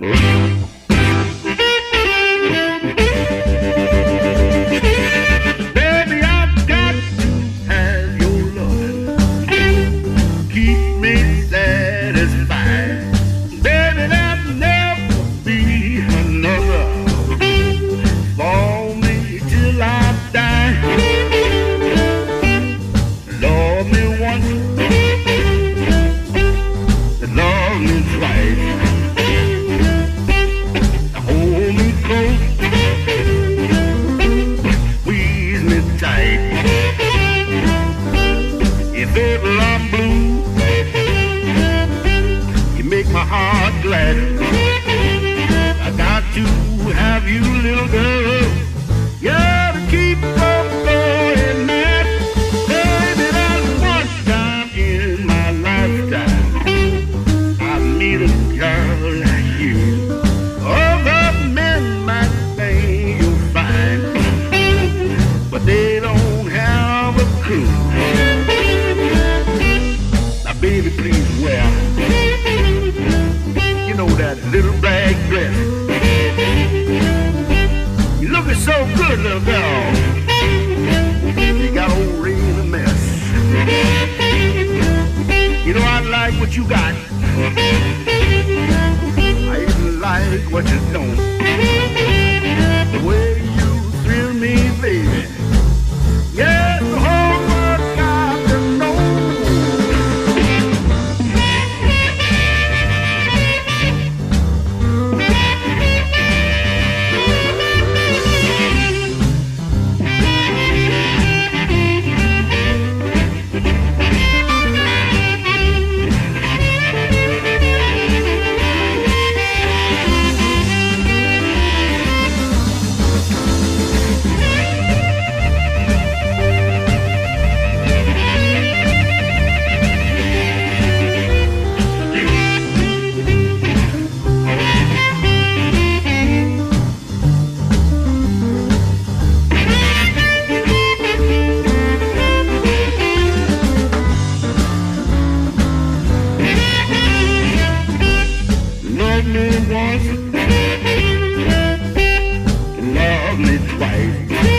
Baby, heart glad. I got to have you, little girl. Yeah, to keep from going mad. Baby, that's one time in my lifetime. I meet a girl like you. Other men might think you're fine, but they don't have a clue. That little black dress. You looking so good, little girl. You got old Ray in a mess. You know I like what you got. I even like what you don't. Love me once, love me twice.